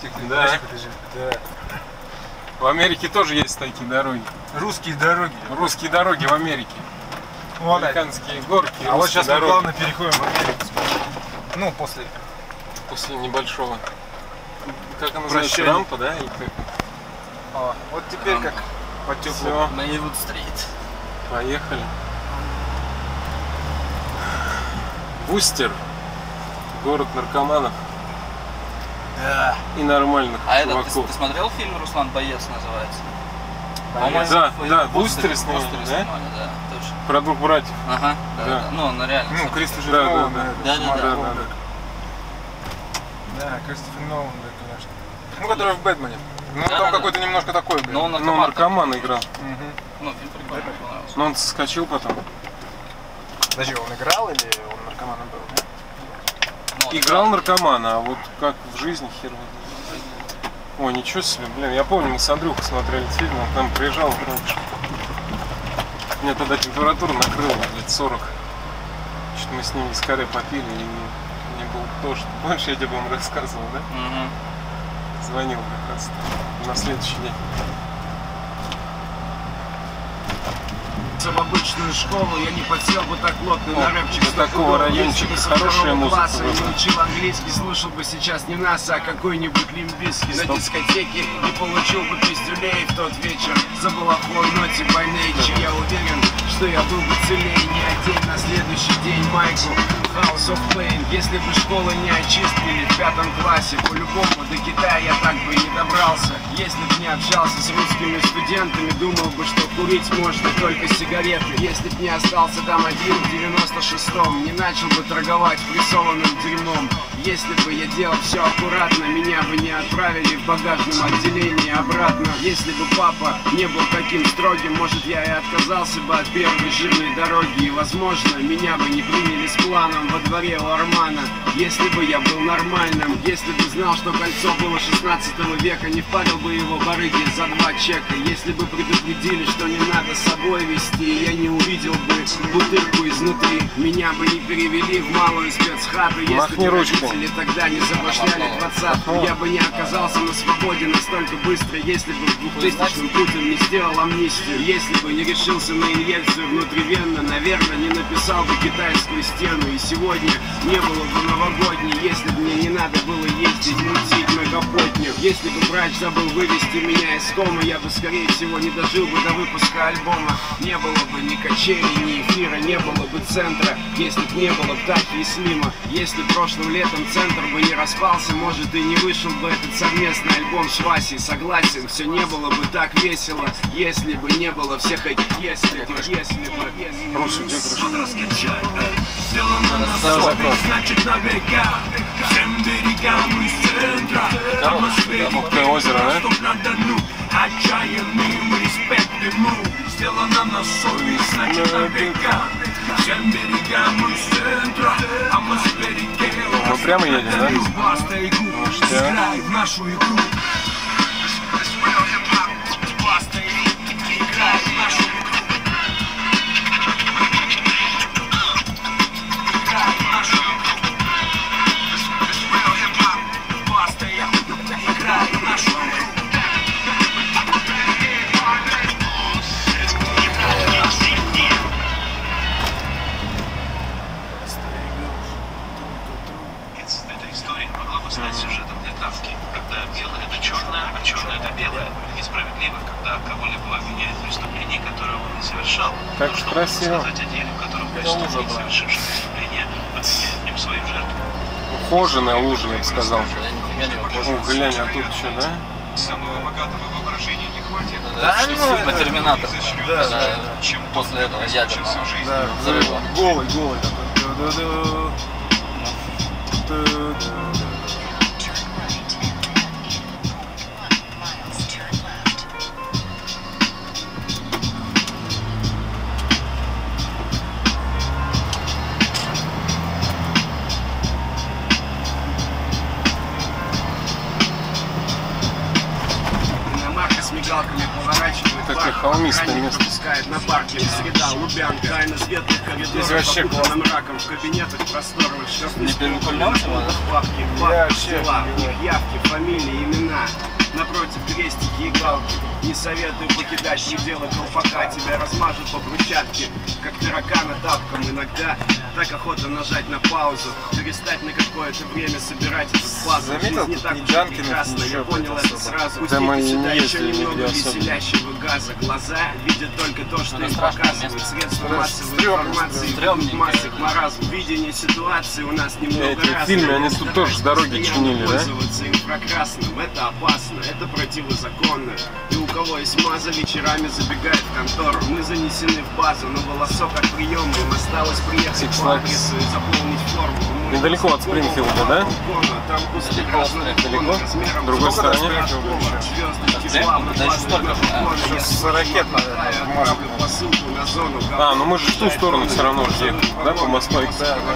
Тихо, Да. подожди, подожди. Да. В Америке тоже есть такие дороги. Русские дороги. Русские дороги в Америке. Вот, Американские горки. а вот сейчас мы дороги. плавно переходим в Америку. Ну, после. После небольшого. Как она называется? Рампа, да? Или как? А, вот теперь как по теплому. Все, Мейвуд стрит. поехали. Бустер. Город наркоманов Да. и нормальных А это, ты, чуваков. ты смотрел фильм «Руслан Боец» называется? Боец. Да, да, постеры- бустеры снимали, постеры да? снимали, да, точно. Про двух братьев. Ага, да, Да. да. Ну, он реально. Ну. Кристофер Да, да, Нолан, да. это Да, да, Марк да. Уолберг. Да, Кристофер Нолан, да, конечно. Ну, который в Бэтмене. Ну, Да, там да, да. какой-то немножко такой, блин. Но он Ну, наркоман. наркоман играл. Мгм. Ну, фильм прикольный, понравился. Но он соскочил потом. Подожди, он играл или он наркоманом был? нет? Играл наркомана, а вот как в жизни хер. Ой, ничего себе, блин, я помню, мы с Андрюхой смотрели фильм, он там приезжал раньше. Меня тогда температура накрыла, блядь, 40. Что-то мы с ним вискаря попили, и мне было тошно. Помнишь, я тебе, по-моему, рассказывал, да? Мгм. Звонил как раз на следующий день. В обычную школу я не подсел бы так плотно О, на рэпчик до такого райончика хорошая музыка класса не учил английский, слушал бы сейчас не нас, а какой-нибудь лимбиский На дискотеке не получил бы пиздюлей в тот вечер. Забыл о плохой ноте by nature Я уверен, что я был бы целее. Не одень на следующий день майку House of Pain. Если бы школы не очистили в пятом классе По-любому до Китая я так бы и не добрался. Если бы не общался с русскими студентами Думал бы, что курить можно только сигареты Если б не остался там один в 96-м Не начал бы торговать прессованным дерьмом Если бы я делал все аккуратно Меня бы не отправили в багажном отделении обратно. Если бы папа не был таким строгим Может я и отказался бы от первой жирной дороги. И возможно меня бы не приняли с планом во дворе у Армана. Если бы я был нормальным Если бы знал, что кольцо было 16 века Не впарил бы его барыги за два чека. Если бы предупредили, что не надо с собой вести Я не увидел бы бутылку изнутри. Меня бы не перевели в малую спецхату Если Махни бы ручкой. Родители тогда не забашляли двадцатку Я бы не оказался на свободе настолько быстро Если бы в 2000 Путин не сделал амнистию. Если бы не решился на инъекцию внутривенно Наверное, не написал бы китайскую стену. И сегодня не было бы новогодней Если бы мне не надо было ездить мутить многопотню Если бы врач забыл вывести меня из комы Я бы, скорее всего, не дожил бы до выпуска альбома. Не было бы ни качелей, ни эфира, не было бы центра. Если бы не было Птахи и Слима Если прошлым летом центр бы не распался Может и не вышел бы этот совместный альбом с Васей. Согласен, все не было бы так весело Если бы не было всех этих если бы, если бы, Руслан, где крыша? Сделано на значит на века. Всем берегам из центра Мутное озеро, да? Отчаянным респект ему. Сделано на совесть, значит на века. Всем берегам из центра А Мы прямо едем, да? Ништяк. Могла бы стать сюжетом для Кавки, когда белое это черное, а черное это белое. Несправедливо, когда кого-либо обвиняют в преступлении, которое он не совершал. Как Но что красиво. можно сказать о деле, в котором преступник, совершивший преступление, обвиняет в нем свою жертву. Ухоженная лужа, я бы сказал. Ух, глянь, а тут что, да? Самого богатого воображения не хватит. Да, ну, фильма это- Терминатор. Да, да, Чем После этого ядерного Да, взрыва. голый, голый холмистое место. пропускает на паркинг Среда, Лубянка, тайна светлых коридоров Здесь вообще Окутанным раком в кабинетах просторных Не перекульнемся, ладно? Папки, Я папки, дела, явки, фамилии, имена напротив крестики и галки. Не советую покидать пределы колпака Тебя размажут по брусчатке Как таракана тапком. Иногда так охота нажать на паузу Перестать на какое-то время собирать этот пазл. Заметил, Жизнь не так уж прекрасна, Я понял это особо. сразу. Да мы Пустите не сюда еще немного веселящего газа. Глаза видят только то, что им показывают место. Средства массовой информации. массы к маразму Видение ситуации у нас немного Эти разное. фильмы, они тут тоже с дороги чинили, да? пользоваться инфракрасным, это опасно, это противозаконно И у кого есть маза, вечерами забегает в контору Мы занесены в базу, но волосок от приемным Осталось приехать по адресу и заполнить форму Недалеко от Спрингфилда, да? Там пустые Далеко? В другой стороне? Да столько же. ракет надо. А, ну мы же в ту сторону все равно же да, по мосту? Да, да.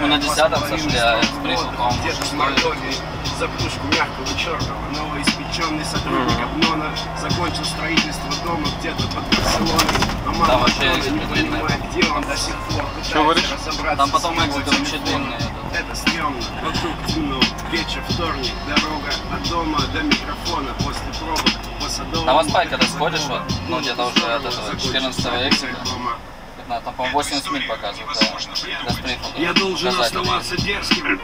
Мы на 10 сошли, а Спрингфилд, по-моему, запрыжку мягкого черного Новоиспеченный сотрудник обнона Закончил строительство дома где-то под Барселоной. Но мама Там вообще не понимает, где он до сих пор пытается разобраться Там потом экзит вообще длинный Это стрёмно, вокруг темно Вечер, вторник, дорога От дома до микрофона после пробок по садовому Там от спайка ты сходишь, вот, ну где-то уже от этого 14 экзита на, там, по-моему, 80 миль показывают, да. До. Я должен Указатель оставаться дерзким.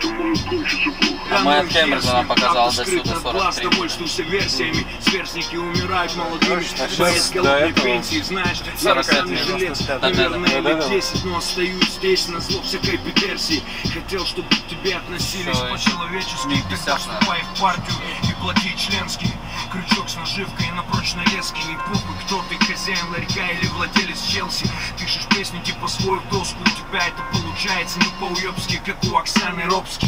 А мы от Кембриджа нам показал до сюда 43. Довольствуйся версиями. Сверстники умирают молодыми. Голодной этого пенсии. Знаешь, я 45 сам не жилец. Наверное, лет 10, но остаюсь здесь на зло всякой петерсии. Хотел, чтобы к тебе относились по-человечески. 50, вступай в партию и плати членский. Крючок с наживкой на прочной леске. И похуй, кто ты, хозяин ларька или владелец Челси. Пишешь песни типа свою доску. У тебя это получается не по-уебски, как у Оксаны Робски.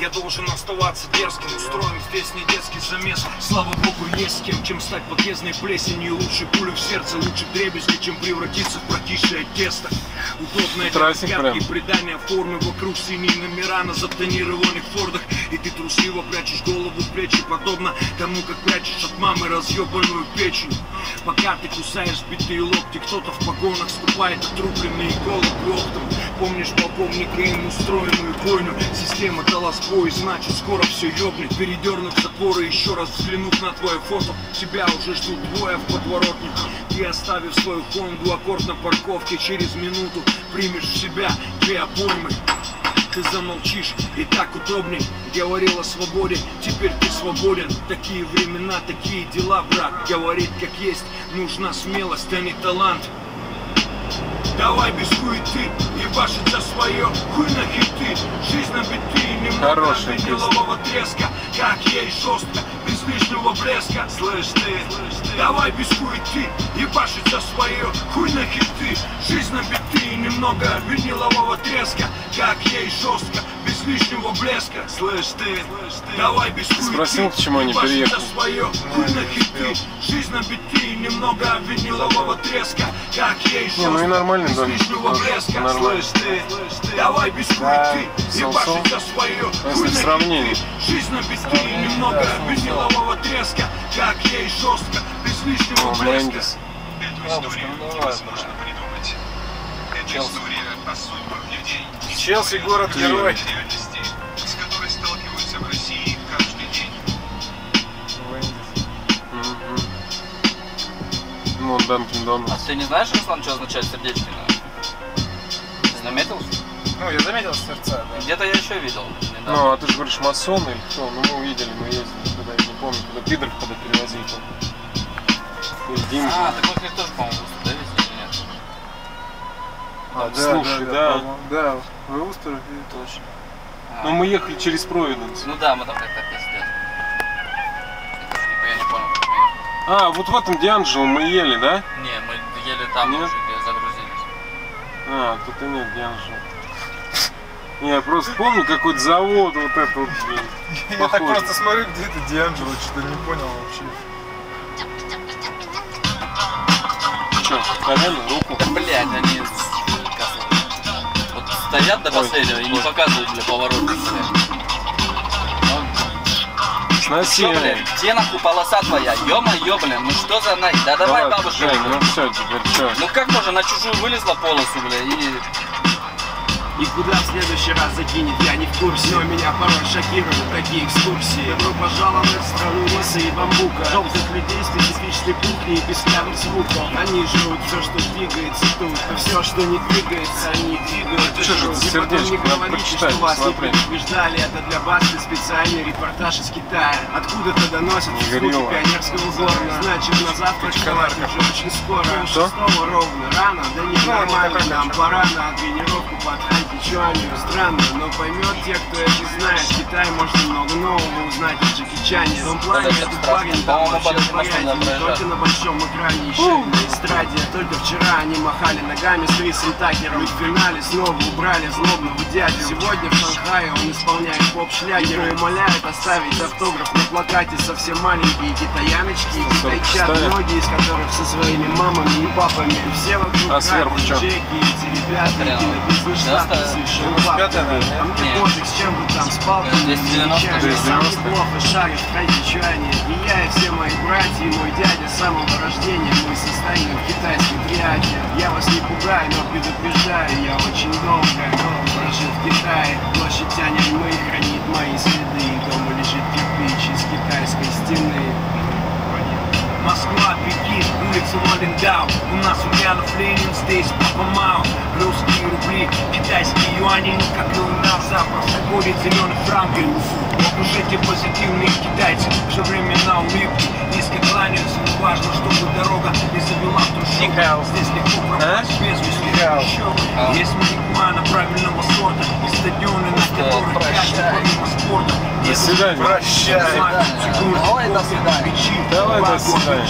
Я должен оставаться дерзким Устроен здесь не детский замес. Слава богу, есть с кем, чем стать подъездной плесенью. Лучше пулю в сердце, лучше дребезги Чем превратиться в прокисшее тесто. Удобное прям. придания формы Вокруг синие номера на затонированных фордах. И ты трусливо прячешь голову в плечи Подобно тому, как прячешь от мамы разъебанную печень Пока ты кусаешь сбитые локти Кто-то в погонах скупает отрубленные головы оптом Помнишь полковника и ему устроенную бойню? Система дала сбой, значит скоро все ёбнет. Передернув затворы, еще раз взглянув на твое фото. Тебя уже ждут двое в подворотне. Ты оставив свою Хонду, аккорд на парковке Через минуту примешь в себя две обоймы ты замолчишь, и так удобней. Говорил о свободе, теперь ты свободен. Такие времена, такие дела, брат. Говорить как есть, нужна смелость, а не талант. Давай без хуеты, ебашить за свое, хуй на хиты Жизнь на биты, немного Хорошая песня. винилового треска. Как ей жестко, лишнего блеска. Слышь ты, давай без хуеты, ебашить за свое, хуй на хиты. Жизнь на биты, немного винилового треска. Как ей жестко, лишнего блеска Слышь ты, давай без хуеты Спросил, почему они переехали. свое, хуй на хиты. Жизнь на биты, немного винилового треска. Как ей Не, ну и жестко, нормальный Тоже блеска нормально. Слышь ты, давай без Сосо. Ебашить за свое, хуй на хиты. Жизнь на биты, немного винилового треска. Как ей жестко, без лишнего блеска. Эту историю ну невозможно придумать. Это история о судьбах людей. Челси город-герой. реальности, с которой сталкиваются в России каждый день. Мгм. Ну, Данкин А Дональдс. ты не знаешь, Руслан, что означает сердечки? Ты заметил? Ну, я заметил сердца, да. Где-то я еще видел. недавно. Ну, а ты же говоришь масон или кто? Ну, мы увидели, мы ездили туда, я не помню, когда Пидоров когда перевозили там. Или Дим. А, так вот их тоже, по-моему, да? А, слушай, да. по-моему, Да, вы Устер, точно. А, Ну, мы ехали через Провиденс. Ну да, мы там как-то пиздец. Я не понял, как мы ехали. А, вот в этом Дианджело мы ели, да? Не, мы ели там Нет? уже, где загрузились. А, тут и нет Дианджело. Я просто помню какой-то завод вот этот вот, блин. Я так просто смотрю, где это Дианджело, что-то не понял вообще. Что, колями руку? Да, блядь, они стоят до последнего и не показывают для поворота. Сноси. Где нахуй полоса твоя? Ё-моё, блин, ну что за най? Да давай, Давай, бабушка. Ну все, теперь что? Ну как можно, на чужую вылезла полосу, бля, и... И куда в следующий раз закинет, я не в курсе. Но меня порой шокируют такие экскурсии. Добро пожаловать в страну риса и бамбука. Желтых людей специфичной кухни и песклявых звуков Они жрут все, что двигается тут А все, что не двигается, они двигают и жрут. И потом не говорите, что вас не предупреждали. Это для Басты специальный репортаж из Китая. Откуда-то доносят звуки пионерского горна Значит, на завтрак вставать уже очень скоро. Что? шестого ровно, рано, да не Ну, нормально Нам пора на тренировку под печально, странно Но поймет те, кто это знает. Китай может много нового узнать о Джеки Чане. В том плане, этот парень там вообще в Не только на большом экране, еще и на эстраде. Только вчера они махали ногами с Крисом Такером. И в финале снова убрали злобного дядю. Сегодня в Шанхае он исполняет поп-шлягер и Умоляет оставить автограф на плакате Совсем маленькие китаяночки. И китайчат Многие из которых со своими мамами и папами. Все вокруг а сверху, Джеки, эти ребята, кинобизнес штат 95 Боже, с чем бы там спал, неплохо И я, и все мои братья, и мой дядя с самого рождения Мы состоим в китайской триаде Я вас не пугаю, но предупреждаю Я очень долго прожил в Китае Площадь Тяньаньмы хранит мои следы Дома лежит кирпич китайской стены Москва, Пекин, улица Валендау У нас Ульянов, Ленин, здесь Папа Мао ну как и у нас запросто ходит зеленый франкель эти позитивные китайцы Все время на улыбке, низко кланяются. Не важно, чтобы дорога не завела в трущобы Здесь легко пропасть без вести еще Есть марихуана правильного сорта И стадионы, на которых прощай. помимо спорта. До свидания. Давай, до свидания. Давай, до свидания.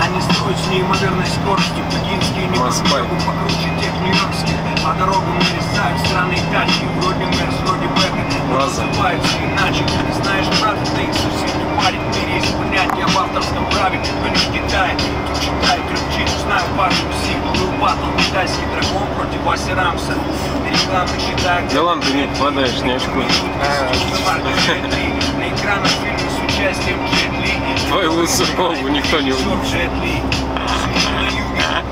Они строят с неимоверной скоростью. Пекинские небоскребы покруче тех нью-йоркских По дорогам нарезают странные тачки. Вроде Мерс, вроде Бэка Но называются иначе. Ты знаешь, брат, их совсем не парень. В мире есть понятие об авторском праве Но не в Китае Тут читают, кричит, знаю пару псих Был батл. Китайский дракон против Васи Рамса. Рекламы считают Да ладно, ты не попадаешь, не очкуй. На экранах фильмы с участием Джет Ли. Твою лысую голову никто не увидит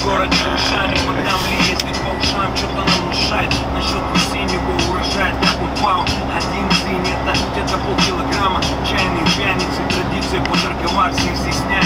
город шишами Мы там если по ушам, что-то нам мешает. Насчет весеннего урожая так вот вау Один день это где-то полкилограмма. Чайные пьяницы, традиция подарковать не стесняясь